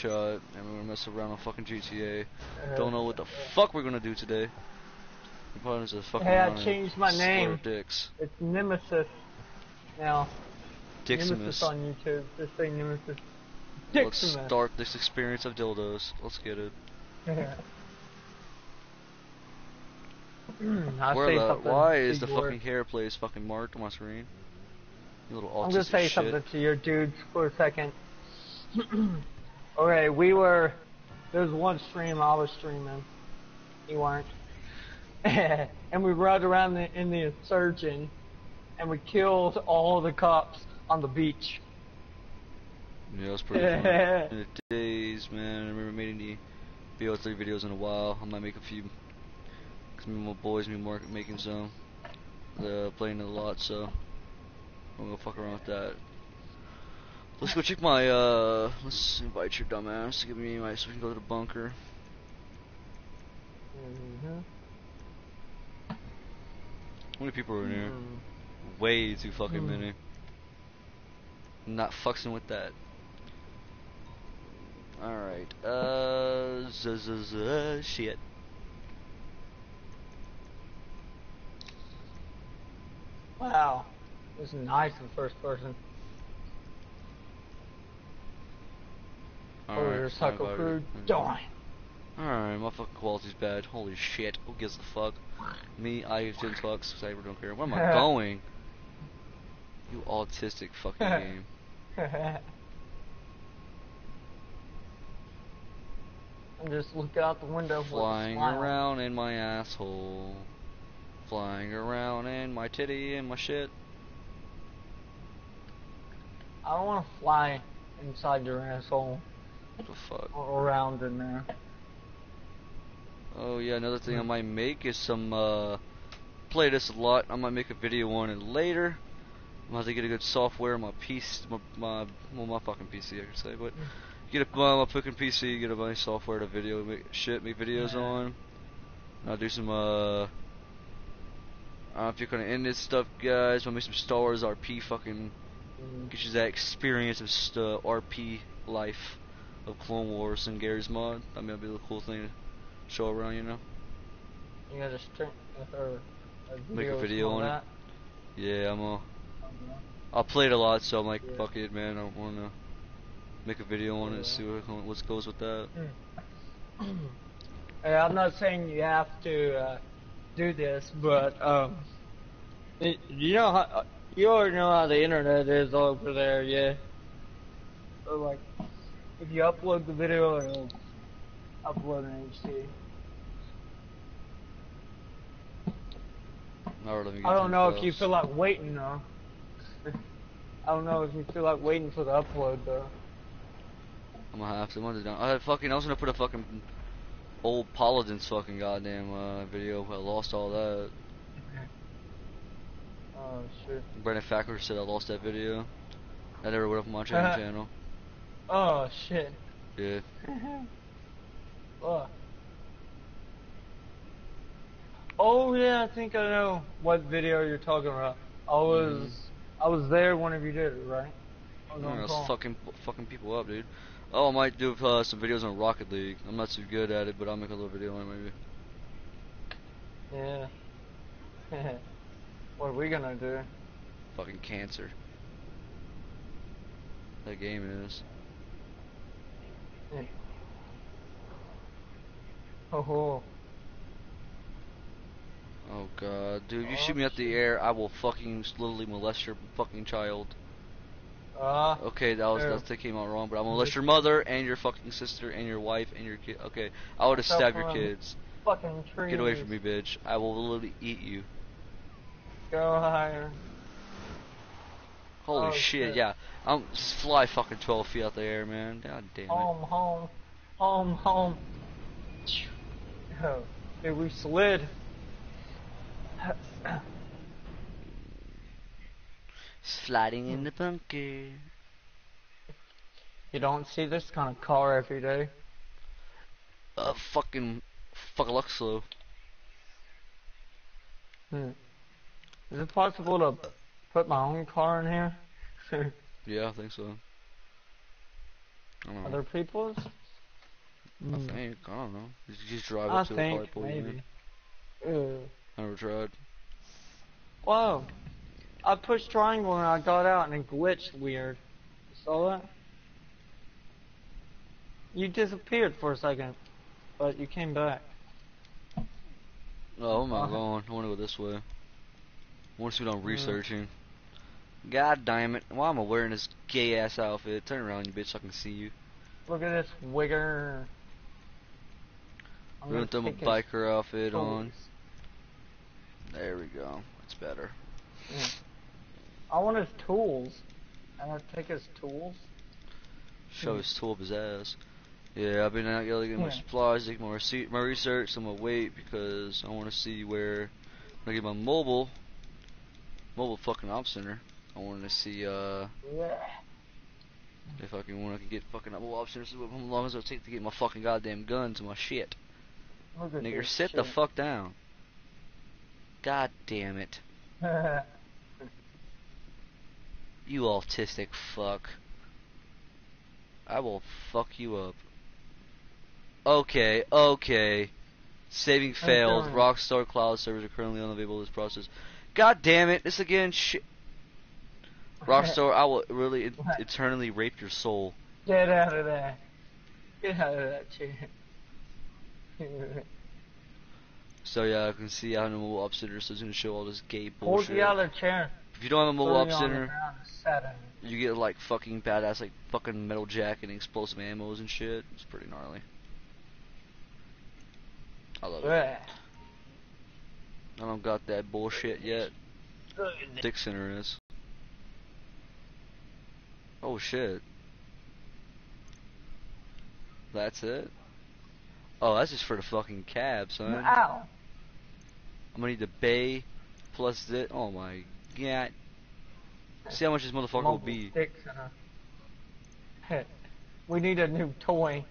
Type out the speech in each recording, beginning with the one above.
shot, and we're gonna mess around on fucking GTA. Uh, Don't know what the fuck we're gonna do today. We're probably just fucking Hey, I changed my name. Dicks. It's Nemesis now. Nemesis on YouTube. Just say Nemesis. Let's start this experience of dildos. Let's get it. Where say the, something why is the your- fucking hair place fucking marked on my screen? You little autistic I'm gonna say shit. something to your dudes for a second. okay, we were. There was one stream I was streaming. You weren't. and we rode around the, in the insurgent, and we killed all the cops on the beach. Yeah, it was pretty fun. in the days, man. I remember making the BO3 videos in a while. I might make a few. Cause me and my boys, me more making some. They're playing a lot, so I'm gonna fuck around with that. Let's go check my, uh, let's invite your dumbass to give me my, so we can go to the bunker. Mhm. How many people are in here? Hmm. Way too fucking Hmm. many. Not fucking with that. Alright, uh, z z z shit. Wow, this is nice in first person. Alright, there's fine, Taco. Crew. Mhm. Die. Alright, my fucking quality's bad. Holy shit, who gives a fuck? Me, I give 10 fucks, 'cause I really don't care. Where am I going? You autistic fucking game. I'm just looking out the window. Flying around in my asshole. Flying around in my titty and my shit. I don't want to fly inside your asshole What the fuck? or around in there. Oh yeah, another thing I might make is some uh play this a lot. I might make a video on it later. I'm gonna get a good software on my PC, my, my well my fucking PC I could say, but get a my, my fucking PC, get a nice software to video make shit, make videos Yeah. on. And I'll do some uh. I don't know if you're gonna end this stuff, guys. I'll make some Star Wars RP fucking Mm. get you that experience of uh, RP life of Clone Wars and Garry's Mod. I mean, that'd be a cool thing to show around, you know. You gotta stream or a Make a video or video something on it. Yeah, I'm a. that. I played a lot, so I'm like, Yeah. fuck it, man. I wanna make a video on it, and see what what goes with that. Hey, I'm not saying you have to uh, do this, but um, it, you know how uh, you already know how the internet is over there, yeah. So like, if you upload the video, it'll upload in HD. Alright, let me get I don't know if you feel like waiting though. I don't know if you feel like waiting for the upload though. I'm gonna have to. I'm gonna. I had fucking. I was gonna put a fucking old Paladins fucking goddamn uh, video. but I lost all that. Oh shit. Brandon Facker said I lost that video. I never went up on my channel. Oh shit. Yeah. Fuck. Oh yeah, I think I know what video you're talking about. I was I was there whenever you did it, right? I was Yeah, on fucking fucking people up, dude. Oh, I might do uh, some videos on Rocket League. I'm not too good at it, but I'll make a little video on it maybe. Yeah. what are we gonna do? Fucking cancer. That game is. Oh, ho. Oh god, dude, you Oh, shoot me up the air, I will fucking literally molest your fucking child. Ah, Okay, that was that came out wrong, but I'm gonna molest your mother and your fucking sister and your wife and your kid. Okay, I would have stabbed your kids. fucking trees. Get away from me, bitch. I will literally eat you. Go higher. Holy Oh, shit, shit. yeah. I'm just fly fucking 12 feet out the air, man. God damn it. Home, home, home, home. Oh, dude, we slid. Sliding in the bunker. You don't see this kind of car every day. Uh, fucking, fuck Luxlo. Hmm. Is it possible to put my own car in here? Yeah, I think so. I don't know. Other people's? I Mm, think. I don't know. You just drive I up to think you in. maybe. I never tried. Whoa. I pushed triangle and I got out and it glitched weird. You saw that? You disappeared for a second, but you came back. Oh, am I Uh-huh. going? I want to go this way. I want to see what I'm Mm. researching. God damn it. Why am I wearing this gay ass outfit? Turn around, you bitch, so I can see you. Look at this wigger. I'm gonna throw my biker outfit on. There we go. That's better. I want his tools. I want to take his tools. Show his tool up his ass. Yeah, I've been out getting my Yeah. supplies, taking my, rece- my research, I'm gonna wait because I want to see where when I get my mobile, mobile fucking op center. I wanted to see uh if I can when I can get fucking mobile op center. So how long does it take to get my fucking goddamn gun to my shit? Nigger, this sit the fuck down. God damn it. You autistic fuck. I will fuck you up. Okay, okay. Saving failed. Rockstar Cloud servers are currently unavailable this process. God damn it, this again shit. Rockstar, I will really eternally rape your soul. Get out of there. Get out of that chair. So yeah, I can see I have a mobile op center, so it's gonna show all this gay bullshit. the other chair. If you don't have a mobile you center, ground and sat in it. you get like fucking badass like fucking metal jacket and explosive ammos and shit. It's pretty gnarly. I love it. Bleh. I don't got that bullshit yet. Dick Center is. Oh shit. That's it? Oh, that's just for the fucking cab, son. Ow. I'm gonna need the bay plus this. Oh my god. See how much this motherfucker will be. stick center. we need a new toy.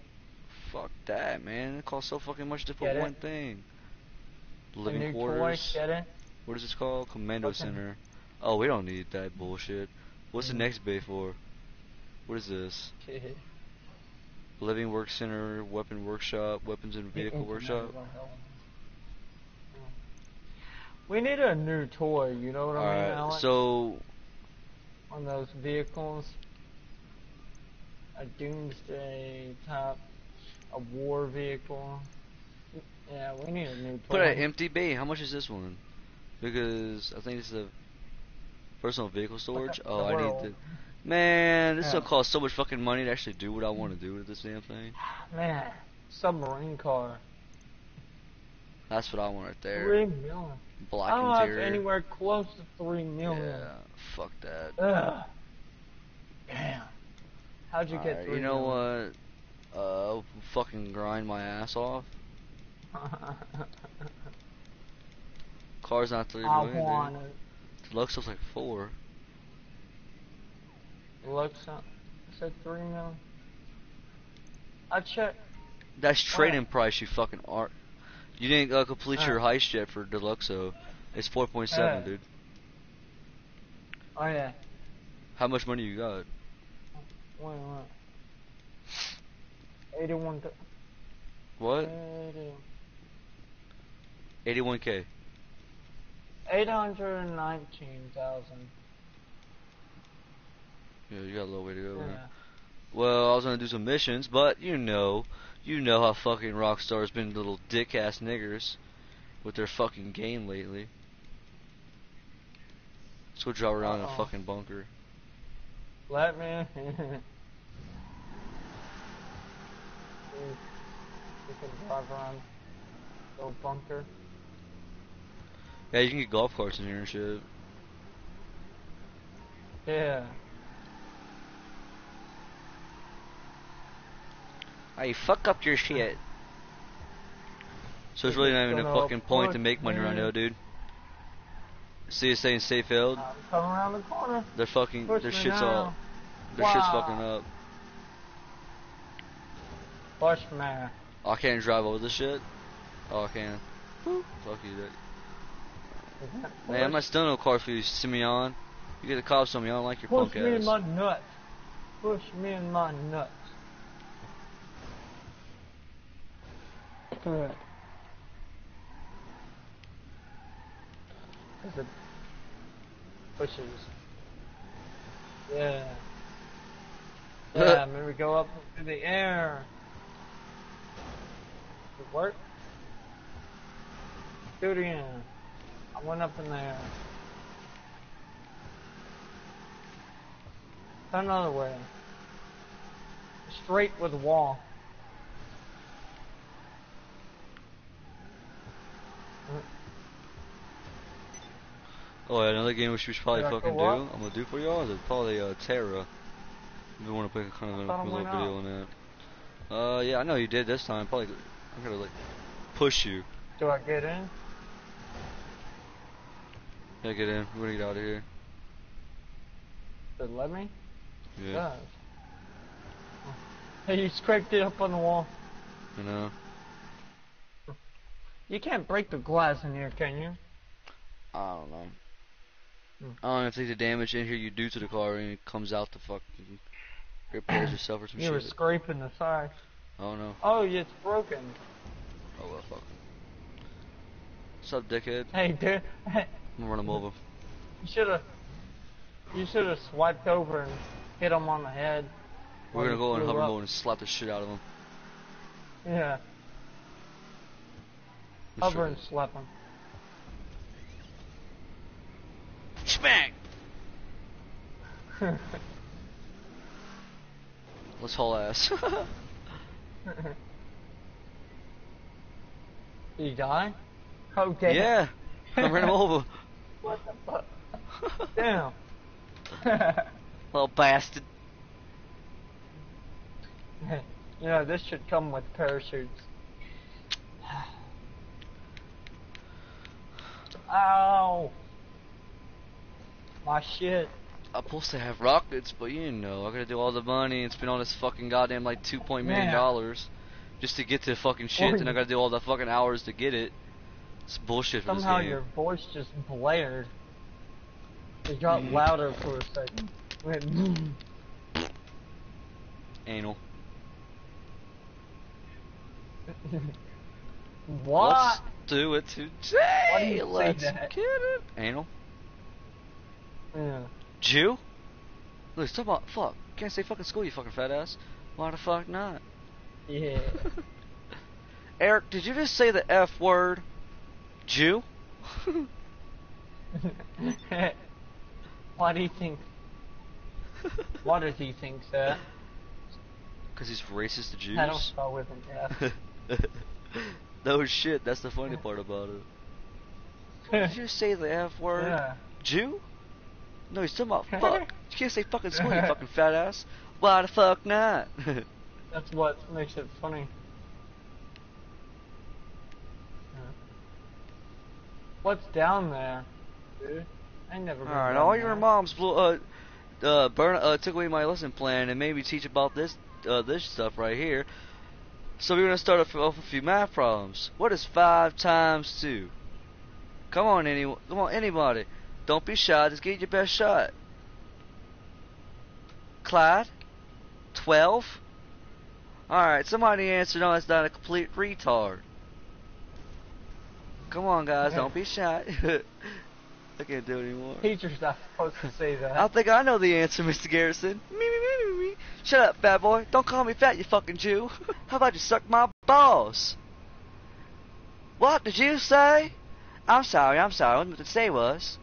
Fuck that, man. It costs so fucking much to put one thing. a Living new quarters. toy. Get it? What is this called? Commando. Center. Oh, we don't need that bullshit. What's the Mm. next bay for? What is this? Living Work Center, Weapon Workshop, Weapons and Vehicle Workshop. We need a new toy, you know what I mean, Alright, Alex? so On those vehicles. A doomsday type, a war vehicle. Yeah, we need a new toy. put an empty bay. How much is this one? Because I think this is a personal vehicle storage. Oh, I need world. Man, this Yeah. will cost so much fucking money to actually do what I want to do with this damn thing. Man, submarine car. That's what I want right there. Three million. Black I don't have anywhere close to three million. Yeah, fuck that. Ugh. Damn. How'd you get Alright, three you know million? what? Uh, fucking grind my ass off. Car's not three I million. want dude. it. Deluxo looks like four. Looks up. I said three million. I checked. That's trading price, you fucking art. You didn't uh, complete your Uh. heist yet for Deluxo. It's 4.7, Uh. dude. Oh yeah. How much money you got? Wait, wait. Eighty-one. th- What? 80 81k. Eight hundred nineteen thousand. Yeah, you got a little way to go. man. Well, I was gonna do some missions, but you know, you know how fucking Rockstar's been little dick ass niggers with their fucking game lately. Let's go drive around in a fucking bunker. Let me. you can drive around little bunker. Yeah, you can get golf carts in here and shit. Yeah. Hey, fuck up your shit. So it's really not even a fucking point to make money right now, dude. See, it's saying safe held. I'm coming around the corner. They're fucking, Push their shit's now. all, their shit's fucking up. Push man. Oh, I can't drive over this shit. Oh, I can. Fuck you, dude. Man, I'm not stealing no car for you, Simeon. You get the cops on me. I don't like your Push punk me in ass. my nuts. Push me in my nuts. Alright. As it pushes. Yeah. Yeah, maybe go up in the air. Does it work? Do it again. I went up in there. Another way. Straight with the wall. Oh, yeah, another game which we should probably Did fucking do. go? I'm gonna do for y'all. Is probably uh, Terra. If you want to make a kind of a, thought little video on that. Uh, yeah, I know you did this time. Probably, I'm gonna like push you. Do I get in? Yeah, get in. We're gonna get out of here. Does it let me? It Yeah, does. Hey, you scraped it up on the wall. you know. You can't break the glass in here, can you? I don't know. I don't know the damage in here you do to the car and it comes out the fucking repairs yourself or some You were shit. scraping the side. Oh don't. Oh, yeah, it's broken. Oh well, fuck. What's up, dickhead? Hey, dude. I'm gonna run him over. You should have. You should have swiped over and hit him on the head. We're gonna go in hover mode and slap the shit out of him. Yeah, hover try and slap him. It. Smack! Let's haul ass. Did he die? Oh, damn. yeah! I ran him over. What the fuck? Damn. Little bastard. you know, this should come with parachutes. Ow! My shit. I'm supposed to have rockets, but you know, I gotta do all the money and spend all this fucking goddamn like two point million Yeah. dollars just to get to fucking shit, and I gotta do all the fucking hours to get it. It's bullshit Somehow your voice just blared. It got Mm. louder for a second. Went. Anal. what? Let's do it today. Why do you say Let's that? get it. Anal. Yeah. Jew? Look, talk about fuck. Can't say fucking school, you fucking fat ass. Why the fuck not? Yeah. Eric, did you just say the F word? Jew? Why do you think? Why does he think that? Because he's racist to Jews? I don't spell with an F. no shit, that's the funny part about it. Did you say the F word? Yeah. Jew? No, he's talking about fuck. You can't say fucking school, you fucking fat ass. Why the fuck not? That's what makes it funny. What's down there, dude? I never. Alright, down all your moms blew, uh, uh, burn, uh, took away my lesson plan and made me teach about this, uh, this stuff right here. So we're gonna start off off with a few math problems. What is five times two? Come on, any, come on, anybody. Don't be shy. Just get your best shot. Clyde, twelve. All right, somebody answer. No, that's not a complete retard. Come on, guys. Don't be shy. I can't do it anymore. Teacher's not supposed to say that. I think I know the answer, Mr. Garrison. Me, me, me, me, me. Shut up, bad boy. Don't call me fat, you fucking Jew. How about you suck my balls? What did you say? I'm sorry, I'm sorry. What to say was,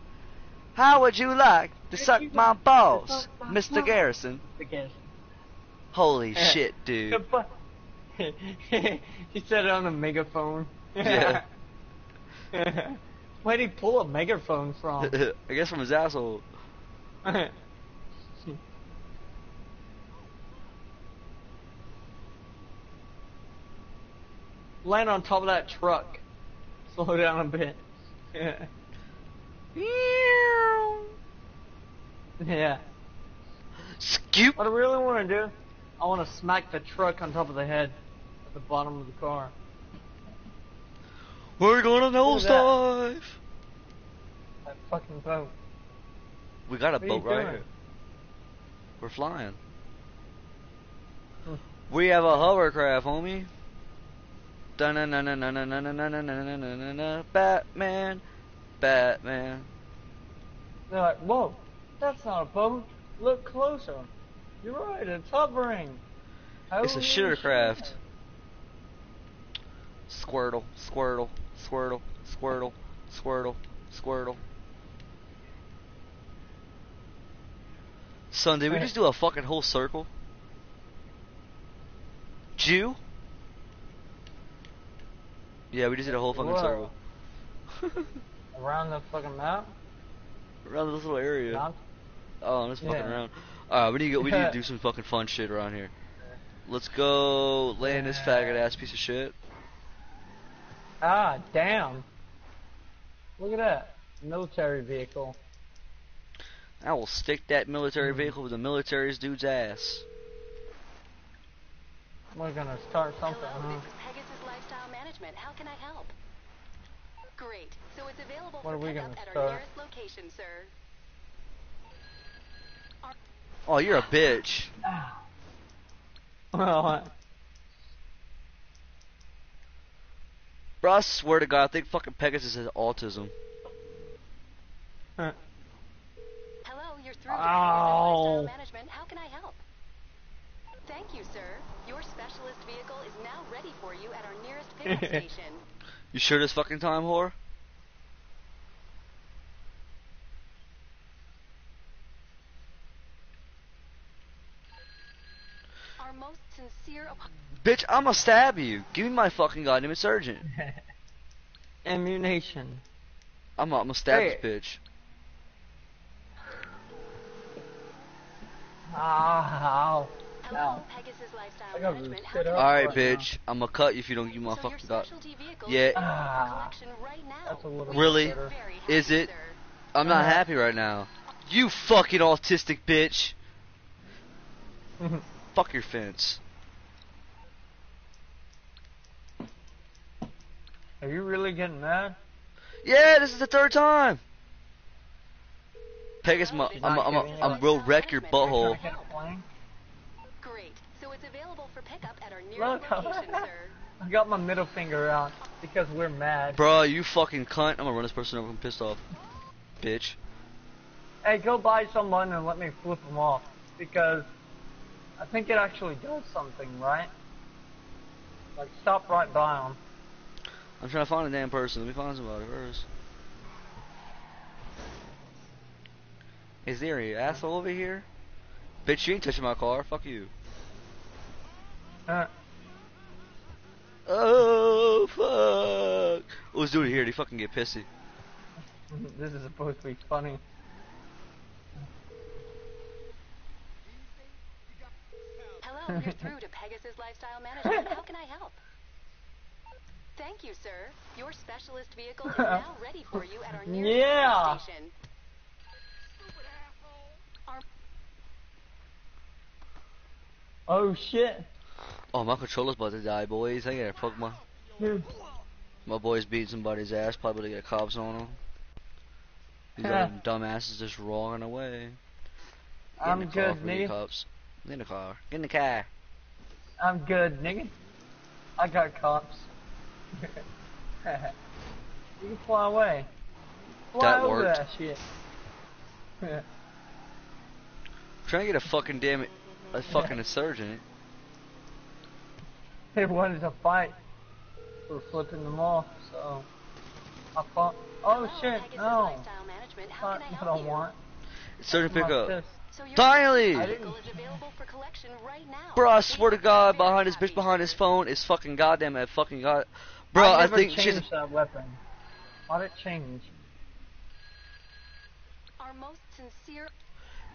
how would you like to suck my balls, Mr. Garrison? Holy eh, shit, dude. He said it on a megaphone. Yeah. Where'd he pull a megaphone from? I guess from his asshole. Land on top of that truck. Slow down a bit. Yeah. Scoop! What I really want to do, I want to smack the truck on top of the head at the bottom of the car. We're going to nose dive! That? that fucking boat. We got a what boat right doing? here. We're flying. Hmm. we have a hovercraft, homie. Batman, Batman. They're like, whoa that's not a boat. Look closer. You're right, it's hovering. It's a Holy shittercraft. shit. Squirtle, Squirtle, Squirtle, Squirtle, Squirtle, Squirtle. Son, did we just do a fucking whole circle? Jew? Yeah, we just did a whole fucking Whoa. circle. Around the fucking map? Around this little area. Not- Oh, I'm just fucking Yeah. around. Alright, we need to go, we need to do some fucking fun shit around here. Let's go land this faggot ass piece of shit. Ah, damn. Look at that. Military vehicle. I will stick that military Hmm. vehicle with the military's dude's ass. We're gonna start something, Hello, huh? this is Pegasus Lifestyle Management. How can I help? Great. So it's available What for are we pickup gonna at start? our nearest location, sir. Oh, you're a bitch. Well, Bro, I swear to God, I think fucking Pegasus has autism. Hello, you're through to Ow. Management. How can I help? Thank you, sir. Your specialist vehicle is now ready for you at our nearest pickup station. You sure this fucking time, whore? sincere Bitch, I'ma stab you. Give me my fucking goddamn surgeon. Ammunition. I'm I'ma stab this bitch. Ah, Alright, bitch. Now. I'm gonna cut you if you don't give my so fucking dot. Yeah. Ah, right really? Better. Is it? I'm not happy right now. You fucking autistic bitch. Fuck your fence. Are you really getting mad? Yeah, this is the third time. Pegasus, I'm, He's I'm, not I'm, giving you I'm, like- will wreck your Trying butthole. to get a plane? Great. So it's available for pickup at our Look. nearest location, sir. I got my middle finger out because we're mad. Bro, you fucking cunt. I'm gonna run this person over. I'm pissed off. Bitch. Hey, go buy someone and let me flip them off because I think it actually does something, right? Like stop right by them. I'm trying to find a damn person. Let me find somebody first. Is there an asshole over here? Bitch, you ain't touching my car. Fuck you. Uh, Oh, fuck. Let's do it here. They fucking get pissy. this is supposed to be funny. Hello, you're through to Pegasus Lifestyle Management. How can I help? Thank you, sir. Your specialist vehicle is now ready for you at our nearest Yeah. pickup station. Our Oh shit. Oh, my controller's about to die, boys. I gotta fuck my... My boy's beating somebody's ass. Probably to get cops on him. These Yeah. dumbasses just rolling away. Get I'm in the car good, before you get nigga. Cops. Get in the car. Get in the car. I'm good, nigga. I got cops. you can fly away. Fly That over worked. that shit. trying to get a fucking damn it, a fucking insurgent. they wanted to fight for flipping them off, so I fought. Oh shit, no. Lifestyle Management. How Not I what I want. Insurgent Come on, pickup. sis. So your Finally! I vehicle didn't- is available for collection right. Bro, I swear to God, behind this bitch behind his phone is fucking goddamn at fucking god. Bro, I, never think she's. changed that weapon. Why'd it change? Our most sincere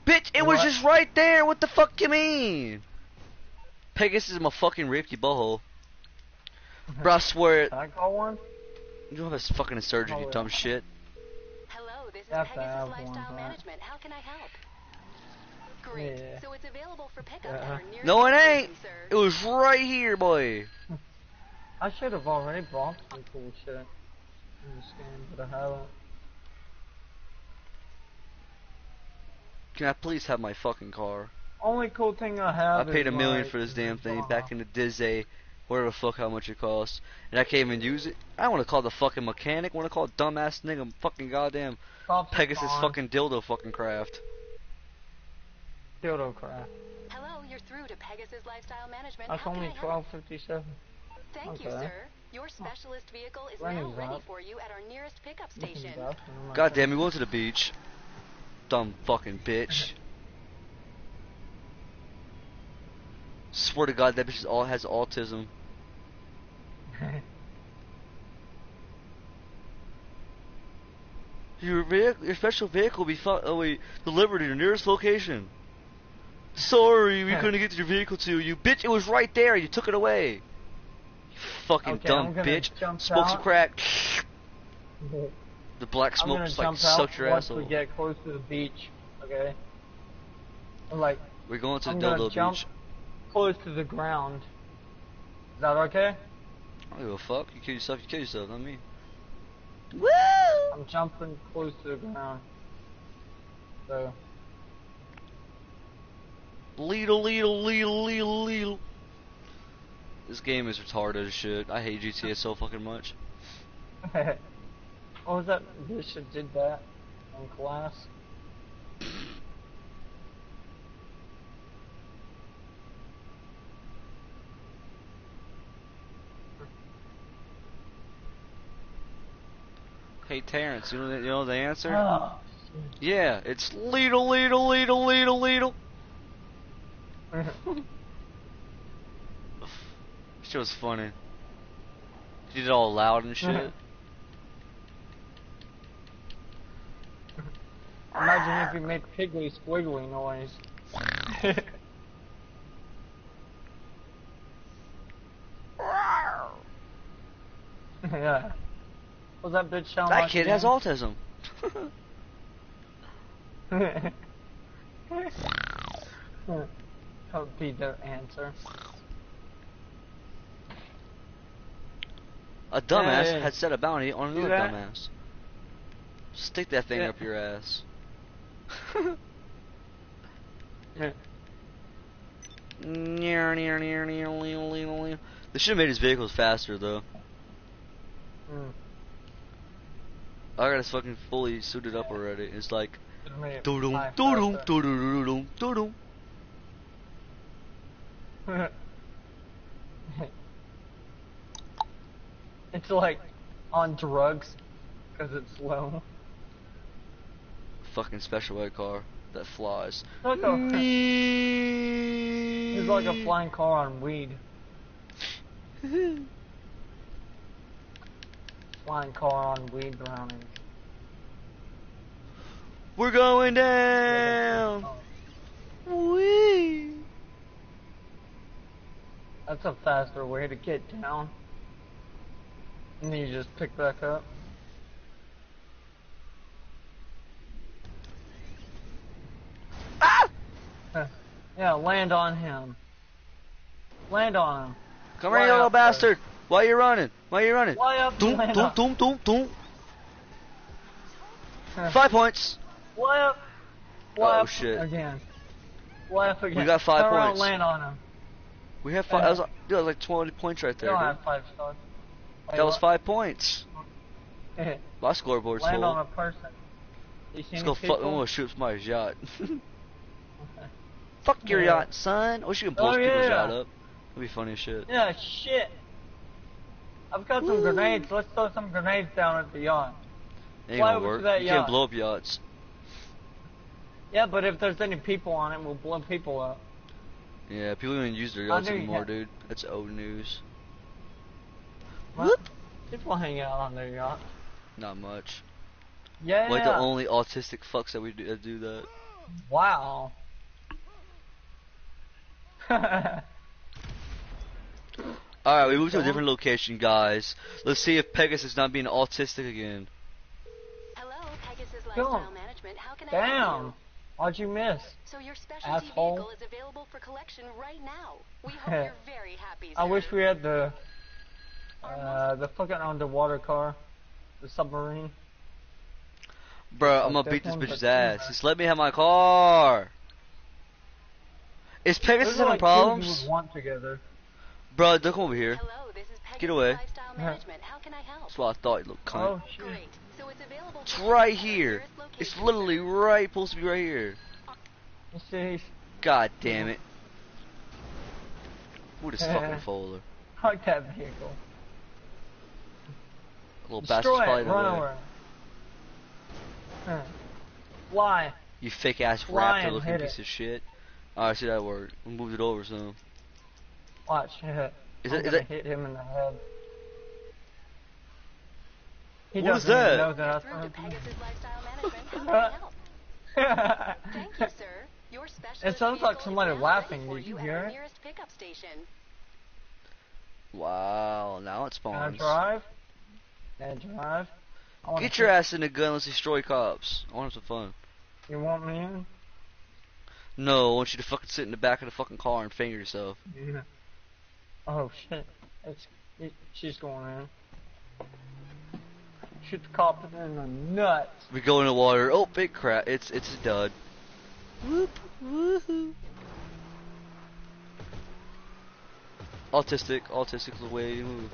Bitch, it was just right there. What the fuck you mean? Pegasus is my fucking raped you butthole. Bro, I swear, Can I call one? you don't have a fucking insurgent, you dumb shit. Hello, this is Pegasus have one, Lifestyle? Management. How can I help? Great. Yeah. So it's available for pickup at Uh-huh. our No, it ain't. sir. It was right here, boy. I should have already bought some cool shit in this game, but I haven't. Can I please have my fucking car? Only cool thing I have. I have paid a million like, for this damn thing uh, back in the Dizzy whatever the fuck how much it costs, and I can't even use it. I want to call the fucking mechanic. Want to call dumbass nigga fucking goddamn Cops Pegasus gone. fucking dildo fucking craft. dildo crap. Hello, you're through to Pegasus Lifestyle Management. That's How can only I help? twelve fifty seven. Thank you, sir. Your specialist vehicle is Running now ready up. for you at our nearest pickup station. God damn, we went to the beach. Dumb fucking bitch. Swear to God, that bitch is all has autism. Your vehicle, your special vehicle will be fu- oh wait, delivered to your nearest location. Sorry, we couldn't get to your vehicle to you. Bitch, it was right there. You took it away. You fucking Okay, dumb bitch. jump Smoke some crack. The black I'm smoke just like jump sucked out your once asshole. we get close to the beach. Okay. I'm like We're going to I'm Dildo jump Beach. close to the ground. Is that okay? I don't give a fuck. You kill yourself, you kill yourself, not me. Woo! I'm jumping close to the ground. So Leedle, leedle, leedle, leedle, leedle. This game is retarded as shit. I hate GTA so fucking much. Oh, what was that bitch that did that in class? Hey Terrence, you know the, you know the answer? Oh, yeah, it's leedle, leedle, leedle, leedle, leedle. shit. Was funny. She did all loud and shit. Imagine if you made piggly squiggly noise. yeah. Was that bitch sound that kid has autism. that would be their answer. A dumbass Hey. had set a bounty on another dumbass. Stick that thing Yeah. up your ass. They should have made his vehicles faster though. Mm. I got us fucking fully suited up already. It's like made it doo-dum, fly it's like on drugs because it's slow. Fucking special ed car that flies. It's like a, it's like a flying car on weed. Flying car on weed drowning. We're going down. Wee. That's a faster way to get down. And then you just pick back up. Ah! Yeah, land on him. Land on him. Come Fly here, you little bastard. Why you running? Why are you running? Fly up, Doom, doom, doom, doom, doom. Five points. Fly up. Fly Oh, up shit. again. Fly up again. got five Turn around, points. land on him. We have five. That was, dude, that was like 20 points right You there. don't dude. have five stars. That was five points. My scoreboard's on full. a person. Let's go fuck. I'm gonna shoot somebody's yacht. Fuck your Yeah. yacht, son. I wish you could blow Oh, people's yeah. yacht up. That'd be funny as shit. Yeah, shit. I've got some grenades. Let's throw some grenades down at the yacht. Ain't Fly gonna work. You can't blow up yachts. Yeah, but if there's any people on it, we'll blow people up. Yeah, people don't even use their yachts anymore, dude. That's old news. What? People hang out on their yacht. Not much. Yeah. Like the only autistic fucks that we do, that do that. Wow. Alright, we moved to a different location, guys. Let's see if Pegasus is not being autistic again. Hello, Pegasus Go Lifestyle on. Management. How can I help Damn. you? What'd you miss? So your specialty Asshole. vehicle is available for collection right now. We hope you're very happy. I wish we had the Our uh the fucking underwater car, the submarine. Bruh, I'm gonna beat this this bitch's ass. Just let me have my car. Is Pegasus Those are having like two problems? you want together. Bro, don't come over here. Hello, this is Pegasus Get away. How can I help? That's what I thought, you little cunt. Oh shit. So it's. It's right you at our here. It's literally right, supposed to be right here. You see, God damn it. Ooh, this fucking folder. I fuck that vehicle. Little Destroy bastard's probably it. the Run way. over. Huh. Fly. You fake ass Fly raptor looking piece it. of shit. Alright, see that worked. We moved it over some. Watch. Hit. Is I'm it, is it, hit him in the head. He What is doesn't that? know that that's Pegasus Lifestyle Management. How can I Thank you, sir. Your It sounds like vehicle is somebody laughing. ready for Did you hear it? Nearest pickup station. wow, now it Can spawns. Can I drive? I wanna Get your ass in the gun, let's destroy cops. I want to have some fun. You want me in? No, I want you to fucking sit in the back of the fucking car and finger yourself. Yeah. Oh shit. It's it, she's going in. Shoot the cop in the nuts. We go in the water. Oh, big crap. It's it's a dud. Whoop, woohoo. Autistic, autistic is the way you move.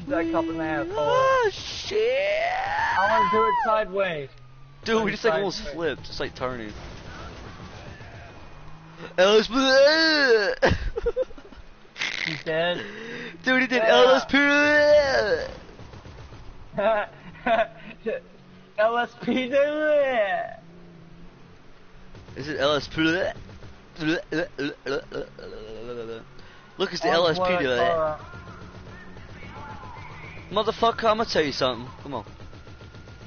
Shoot that cop in the asshole. Oh, shit! I want to do it sideways. Dude, we just like Side almost way. flipped. Just like turning. Ellis Dude, He's dead. Dude, he did Yeah. Ellis LSP do it. Is it LS Look, it's the LSP blood, to that. car. Motherfucker, I'm gonna tell you something. Come on.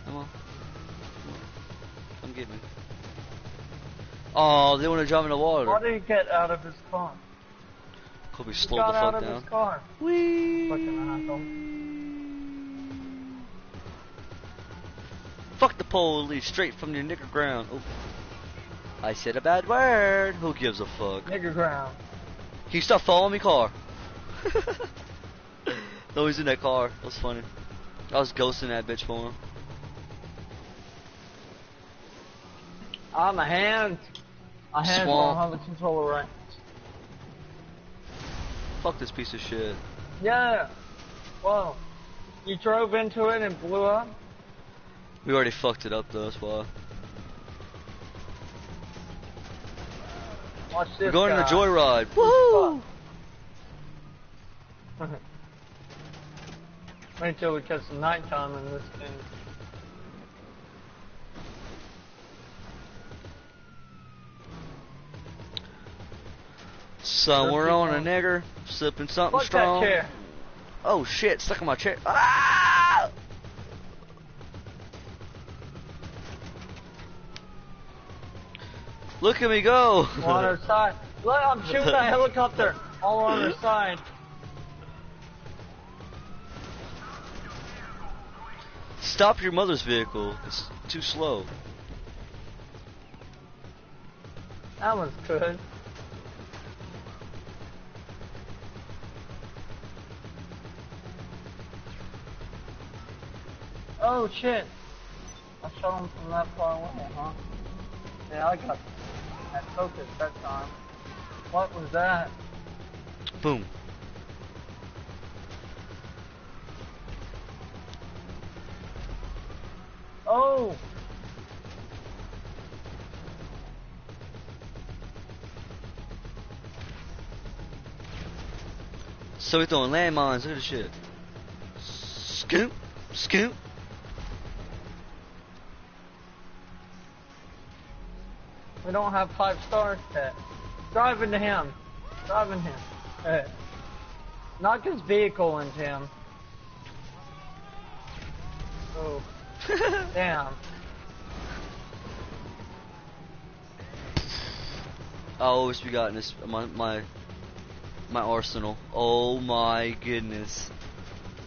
Come on. Come get me. Oh, they wanna drive in the Why water. did he get out of his car? Could we slow got the out of down? his car. Whee! Fucking asshole. Fuck the police, straight from your nigger ground. Oh. I said a bad word. Who gives a fuck? Nigger ground. He stopped following me car. no, he's in that car. That was funny. I was ghosting that bitch for him. Ah, on the hands. My hands Swamp. don't have the controller right. Fuck this piece of shit. Yeah. Whoa. You drove into it and blew up? We already fucked it up though, that's why. Watch this We're going on guy. a joyride. Woo! Woohoo! Wait till we catch some nighttime in this thing. Somewhere Let's on a nigger, sipping something Fuck strong. Oh shit, stuck in my chair. Ah! Look at me go! On our side. Look, I'm shooting a helicopter. All on our side. Stop your mother's vehicle. It's too slow. That was good. Oh shit. I shot him from that far away, huh? Yeah, I got that focus that time. What was that? Boom. So we're throwing landmines. Look at this shit. Scoop, scoop. We don't have five stars yet. Driving to him. Driving him. Eh. Knock his vehicle into him. Oh, damn. I always be got in this my my my arsenal. Oh my goodness.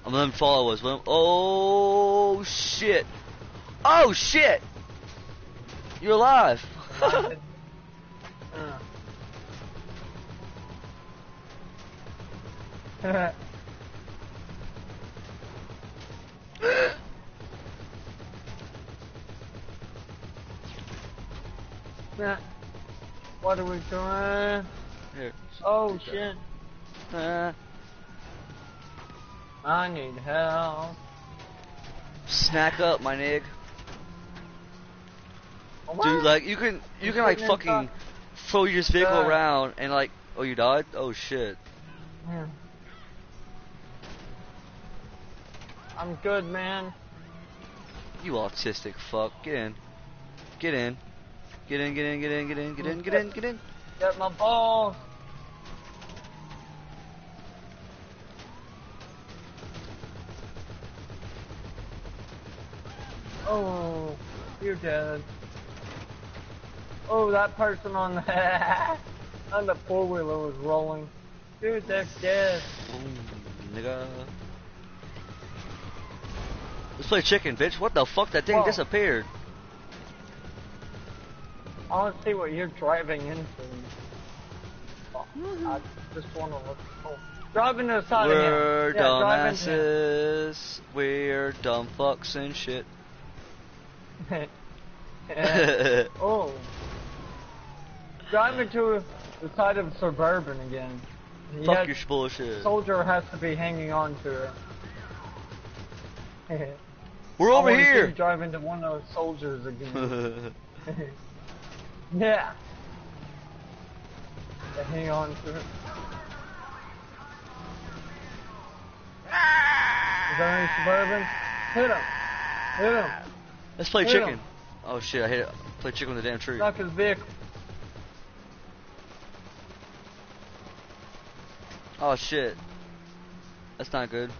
I'm letting follow us. Oh shit. Oh shit. You're alive. Uh. shit. Uh, I need help. snack up, my nig. What? Dude, like you can you You can like fucking throw your vehicle Uh. around and like oh you died? Oh shit. Yeah. I'm good, man. You autistic fuck. Get in. Get in. Get in, get in, get in, get in, get in, get in, get in. Get my balls. Oh, you're dead. Oh, that person on the on the four wheeler was rolling. Dude, they're dead. Boom, nigga. Let's play chicken, bitch. What the fuck? That thing Whoa. disappeared. I want to see what you're driving into. Oh, I just want to look. Oh. Drive into the side We're of. Yeah, into dumbasses. We're dumb fucks and shit. Oh. Drive into the side of Suburban again. Fuck your bullshit. Soldier has to be hanging on to it. We're over wanna see you here. drive into one of those soldiers again. yeah. Yeah, hang on to it. Is there any Suburban? Hit him. Hit him. Let's play Hit chicken. him. Oh shit, I hit it. Play chicken with the damn tree. Knock his vehicle. Oh shit. That's not good.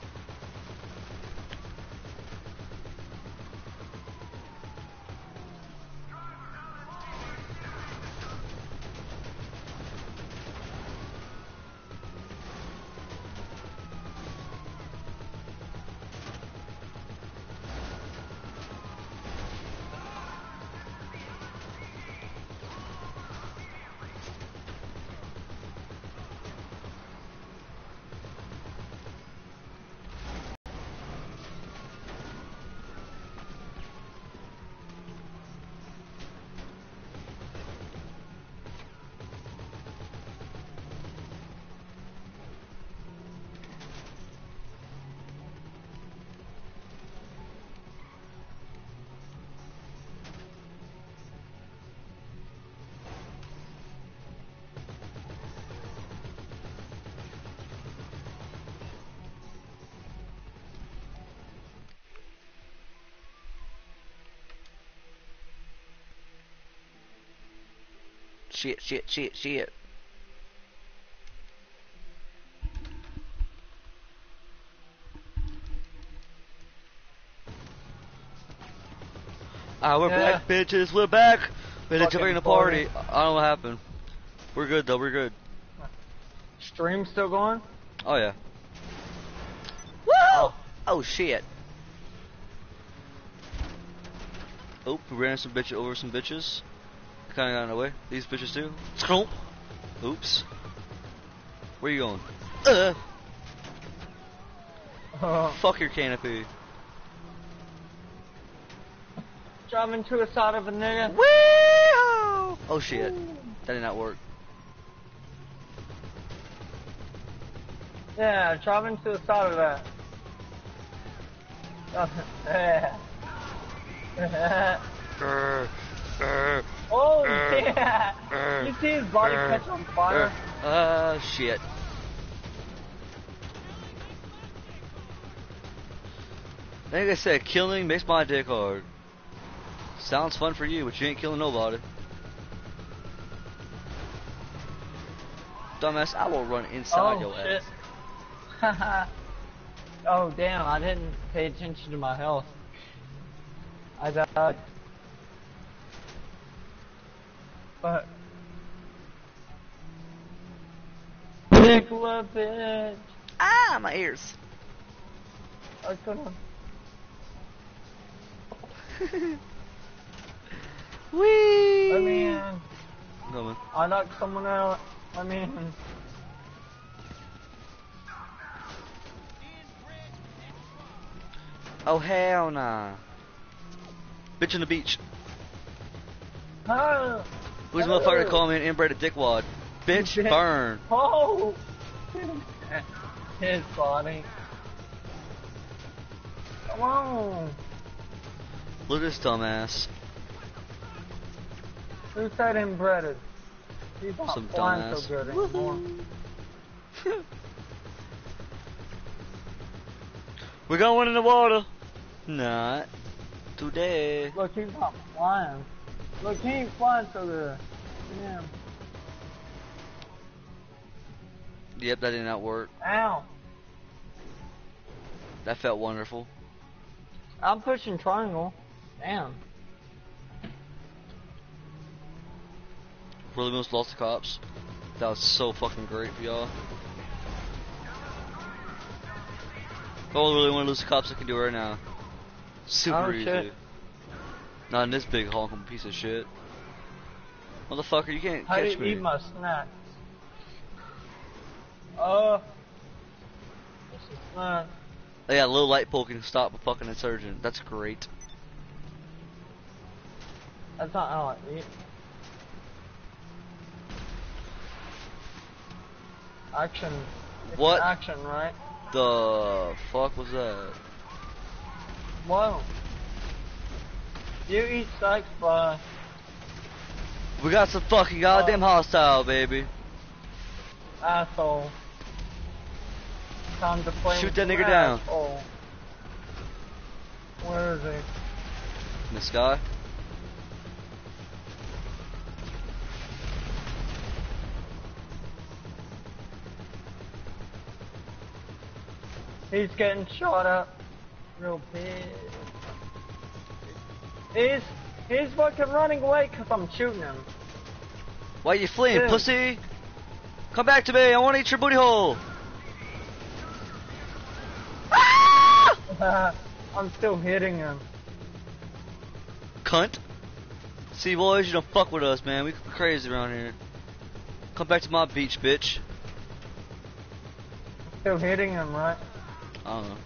Shit, shit, shit. Ah, we're Yeah. back, bitches. We're back. We're joining the party. party. I don't know what happened. We're good though. We're good. Stream still going? Oh yeah. Woo! Oh. Oh shit. Oh, we ran some bitch over some bitches. Kinda got in the way. These bitches too. Stomp. Oops. Where you going? Uh, fuck your canopy. Driving to the side of a nigga. Woo! Oh shit. That did not work. Yeah, driving to the side of that. yeah. Grr, grr, oh Uh, yeah! uh, you see his body uh, catch on fire? Uh, uh, shit. Like I said, killing makes my dick hard. Sounds fun for you, but you ain't killing nobody. Dumbass, I will run inside oh your shit! ass. oh damn! I didn't pay attention to my health. I died. But Nicola bitch. Ah, my ears. I couldn't. Wee. I mean, Coming. I knocked someone out. I mean, Oh hell nah. Bitch on the beach. ah, Who's the motherfucker to call me an inbred dickwad? Bitch, burn. oh, His body. Come on. Look at this dumbass. Who said him breaded? He's not Some dumbass. so good anymore. We're going in the water. Not today. Look, he's not flying. Look, he ain't flying so good. Damn. Yep, that did not work. Ow. That felt wonderful. I'm pushing triangle. Damn. Really almost lost the cops. That was so fucking great for y'all. I really want to lose the cops, I can do right now. Super Oh, easy. shit. Not in this big honking piece of shit. Motherfucker, you can't How do catch you me. eat my snacks? Oh. This is. Oh, yeah, a little light pole can stop a fucking insurgent. That's great. That's not how I eat. Action. It's What? Action, right? The fuck was that? Whoa. You eat snacks, bro. We got some fucking goddamn uh, hostile, baby. Asshole. Time to play Shoot that nigga down. asshole. Where is he? In the sky. He's getting shot up. Real big. He's he's fucking running away because I'm shooting him. Why are you fleeing, Dude. pussy? Come back to me. I want to eat your booty hole. Ah! I'm still hitting him. Cunt. See, boys, you don't fuck with us, man. We crazy around here. Come back to my beach, bitch. Still hitting him, right? I don't know.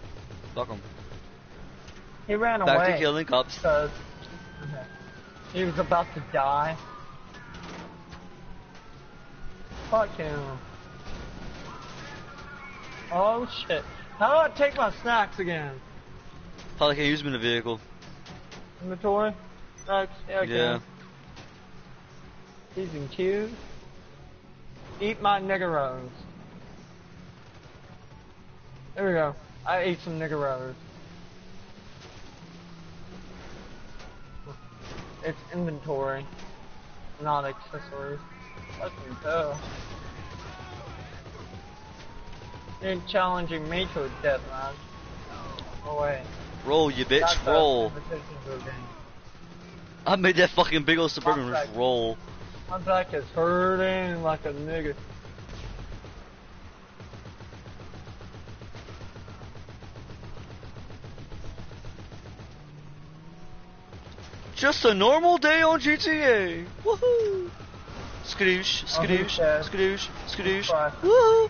Fuck 'em. He ran Back away. to killing cops. because he was about to die. Fuck him. Oh shit. How do I take my snacks again? Probably can't use them in the vehicle. Inventory? Snacks? Yeah, I Yeah. can. P's and Eat my niggeros. There we go. I ate some niggeros. It's inventory, not accessories. Me go. You're challenging me to a death match. Oh wait. Roll, you bitch. That's roll. invitation to a game. I made that fucking big old suburban roll. My back is hurting like a nigga. Just a normal day on GTA. Woohoo! Skadoosh, skadoosh, dead. skadoosh, skadoosh. Woohoo!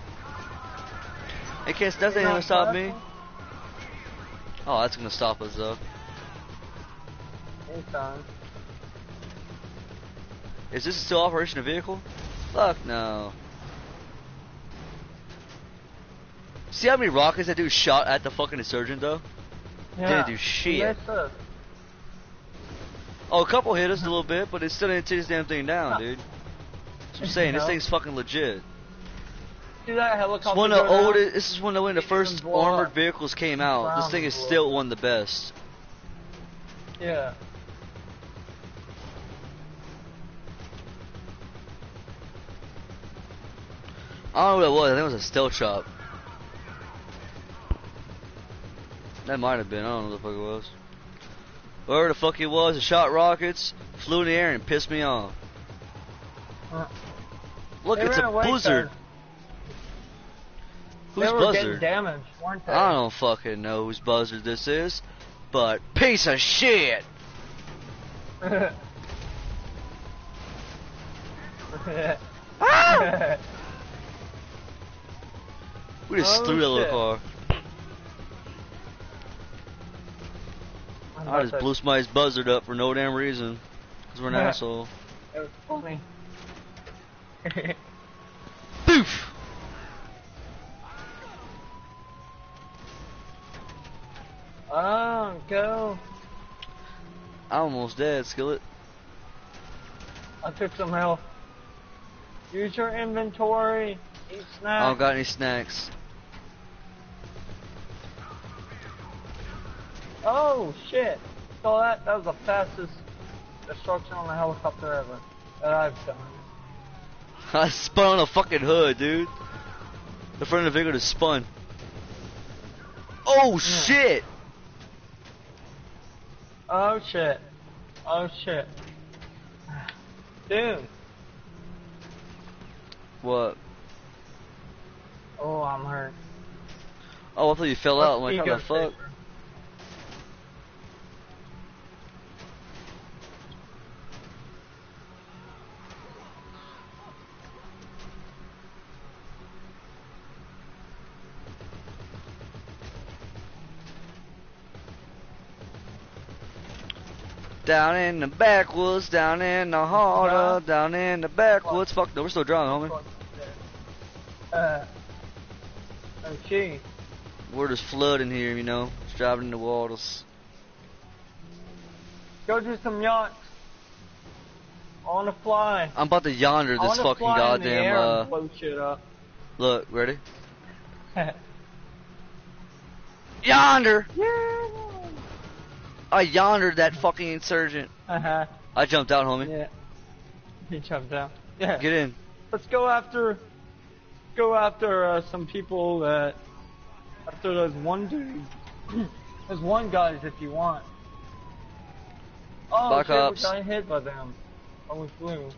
Hey, kiss, that's ain't gonna stop me. Oh, that's gonna stop us though. Anytime. Is this still operation a vehicle? Fuck no. See how many rockets that dude shot at the fucking insurgent though? Yeah. do shit. Oh, a couple hit us a little bit, but it still didn't take this damn thing down, dude. That's what I'm saying. This thing's fucking legit. See that It's one of the oldest. This is one of when the first armored up. vehicles came out. This thing is still one of the best. Yeah. I don't know what it was. I think it was a stealth shop. That might have been. I don't know what the fuck it was. Whatever the fuck it was, it shot rockets, flew in the air, and pissed me off. Uh, Look, it's a away, buzzard. Who's they buzzard? damaged? I don't fucking know whose buzzard this is, but piece of shit. Ah! We just Oh, threw that little car. I just blew my buzzard up for no damn reason. Because we're an asshole. That was only. Boof! Oh, go! I'm almost dead, Skillet. I took some health. Use your inventory. Eat snacks. I don't got any snacks. Oh shit! So that that was the fastest destruction on a helicopter ever that I've done. I spun on a fucking hood, dude. The front of the vehicle just spun. Oh shit! Oh shit! Oh shit! Dude! What? Oh, I'm hurt. Oh, I thought you fell out. I'm like, how the fuck? saver. Down in the backwoods, down in the heart, down in the backwoods. Fuck, no, we're still drowning, homie. Uh. Gee. We're just flooding here, you know. Just driving in the waters. Go do some yachts. On wanna fly. I'm about to yonder this fucking fly the goddamn, uh, shit up. look, ready? Yonder! yeah. I yondered that fucking insurgent. Uh huh. I jumped out, homie. Yeah. He jumped out. Yeah. Get in. Let's go after. Go after uh, some people that. After those one dudes. There's one guys if you want. Oh Black shit, Ops. we got hit by them. Oh, we flew.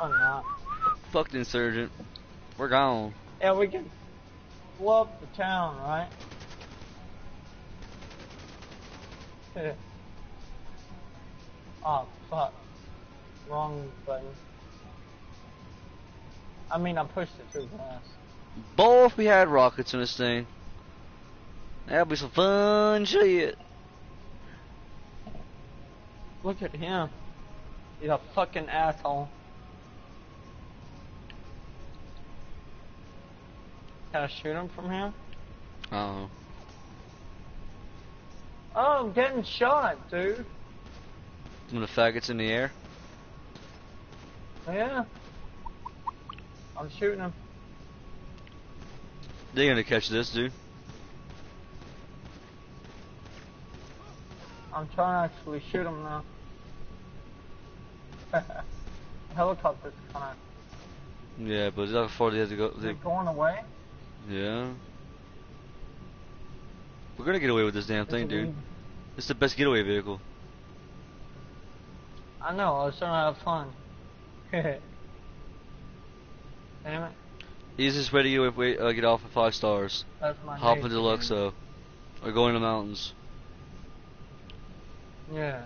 Oh, not. Fuck the insurgent. We're gone. Yeah, we can blow up the town, right? Oh, fuck. Wrong button. I mean, I pushed it too fast. Boy, if we had rockets in this thing. That'd be some fun shit. Look at him. He's a fucking asshole. Can I shoot him from here? Oh. Oh, I'm getting shot, dude. Some of the faggots in the air. Oh, yeah. I'm shooting him. They're gonna catch this, dude. I'm trying to actually shoot him now. Helicopter's kind Yeah, but that's before they have to go. They, going away. yeah. We're gonna get away with this damn thing, dude. It's the best getaway vehicle. I know. I was trying to have fun. It. Easiest way to uh, get off of five stars. That's my Hop into Luxo. Or go in the mountains. Yeah.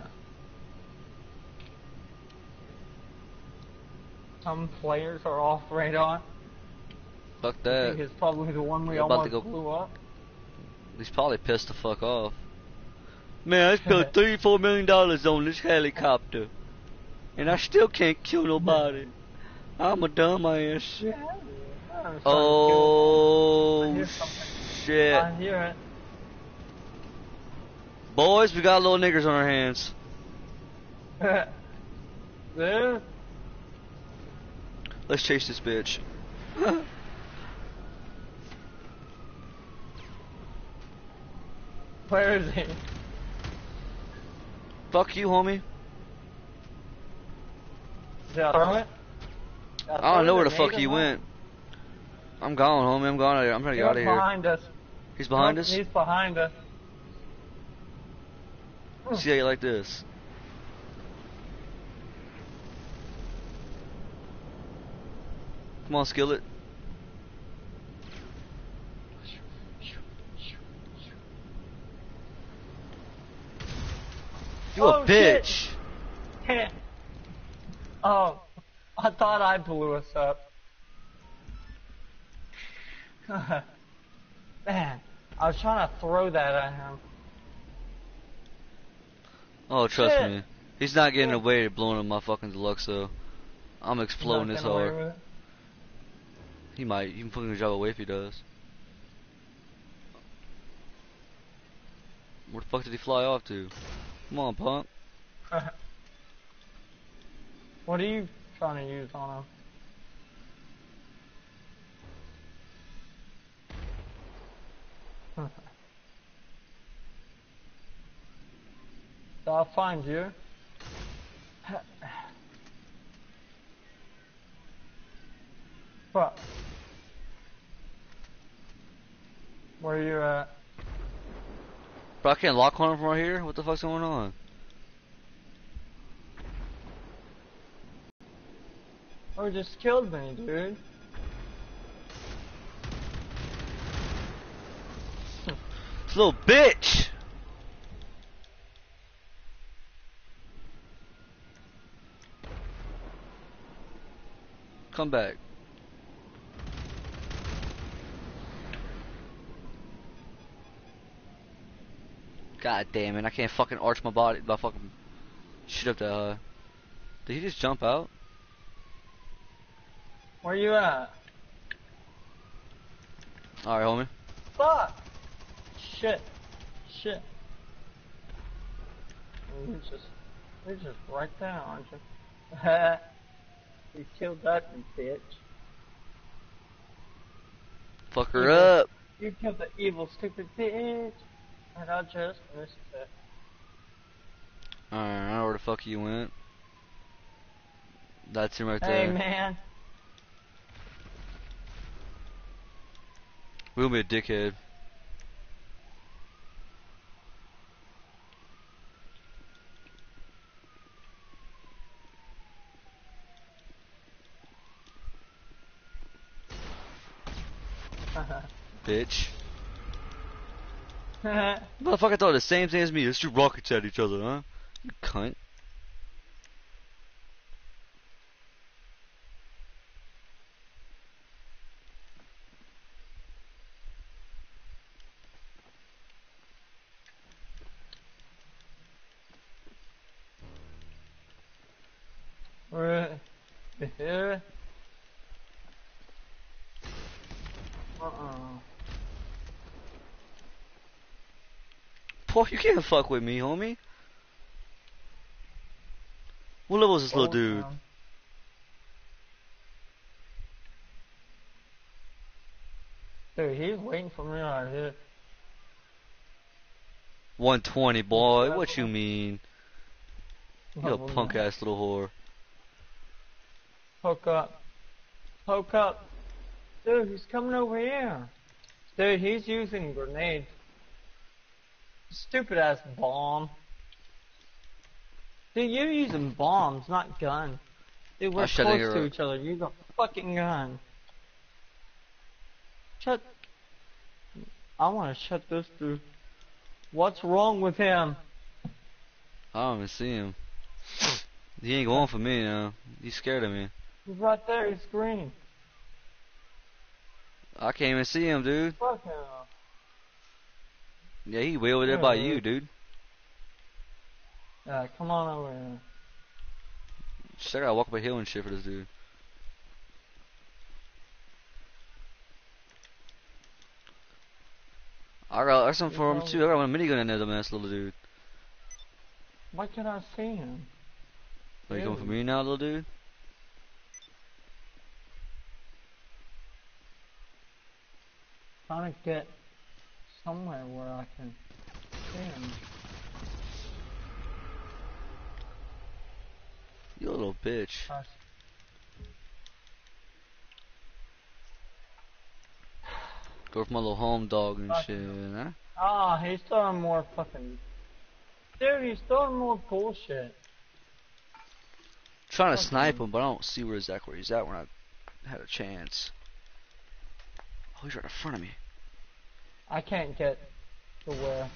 Some players are off radar. Fuck I that. think it's probably the one we almost to go- blew up. He's probably pissed the fuck off. Man, I spent three, four million dollars on this helicopter. And I still can't kill nobody. I'm a dumbass. Yeah. I'm trying to I Oh hear shit. I hear it. Boys, we got little niggers on our hands. Dude. Let's chase this bitch. Where is he? Fuck you, homie. Did I throw it? I don't know where the fuck he went. I'm gone, homie. I'm gone. I'm trying to get out of here. behind us. He's behind us. He's behind us. See how you like this. Come on, Skillet. You Oh, a bitch. oh, I thought I blew us up. Man, I was trying to throw that at him. Oh, trust Shit. me. He's not getting away with blowing up my fucking Deluxo, though. I'm exploding this hard. He might. You can fucking drive away if he does. Where the fuck did he fly off to? Come on, punk. what are you trying to use on him? I'll find you. What? Where are you at? Bro, I can't lock on him from right here? What the fuck's going on? Oh, just killed me, dude. This little bitch! Come back. God damn it, I can't fucking arch my body, my fucking shit up the, high. Uh, did he just jump out? Where you at? Alright, homie. Fuck! Shit. Shit. You're just, you're just right there, aren't you? you killed that bitch. Fuck her Yeah. up. You killed the evil, stupid bitch. And I just missed it. Alright, I know where the fuck you went. That's him right Hey, there. man. We'll be a dickhead. Bitch. Motherfucker thought the same thing as me. Let's shoot rockets at each other, huh? You cunt. We're here. Uh-uh. Boy, you can't fuck with me, homie. What level is this little Oh, dude? um, Dude, he's waiting for me right here. 120, boy. What you mean? You Level punk ass little whore. Hook up. Hook up. Dude, he's coming over here. Dude, he's using grenades. Stupid ass bomb. Dude, you're using bombs, not gun. Dude, we're shut close to each other. Use a fucking gun. Shut. I want to shut this dude. What's wrong with him? I don't even see him. He ain't going for me now. He's scared of me. He's right there. He's green. I can't even see him, dude. Fuck him. Yeah, he way over there by you, dude. Yeah, come on over here. Shit, I gotta walk up a hill and shit for this dude. I got, got something for him too. I got a minigun in there, dumbass little dude. Why can't I see him? Are you coming for me now, little dude? Trying to get somewhere where I can stand. You little bitch. I- Go for my little home dog and shit, huh? Ah, he's throwing more fucking. Dude, he's throwing more bullshit. Trying to snipe him. him, but I don't see where exactly where he's at when I had a chance. Oh, he's right in front of me. I can't get to where.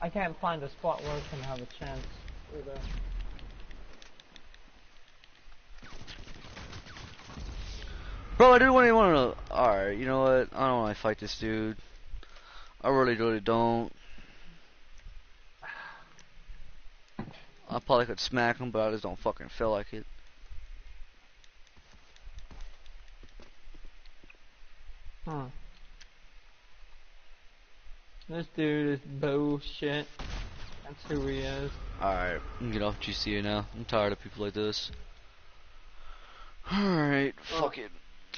I can't find a spot where I can have a chance either. Bro, I do want to want to. Alright, you know what? I don't want to fight this dude. I really, really don't. I probably could smack him, but I just don't fucking feel like it. Hmm. This dude is bullshit. That's who he is. Alright, get off GTA now. I'm tired of people like this. Alright, fuck it.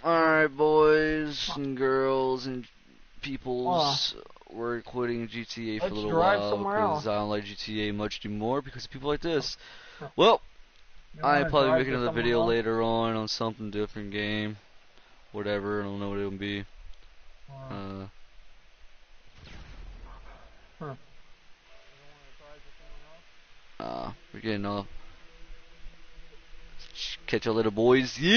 Alright, boys and girls and peoples. We're quitting GTA for a Let's little drive while because. I don't like GTA much anymore because of people like this. Well, I'll probably drive make another video else? later on on something different game. Whatever, I don't know what it'll be. Uh, Huh. uh, we're getting off. Catch y'all later, boys. Yeah!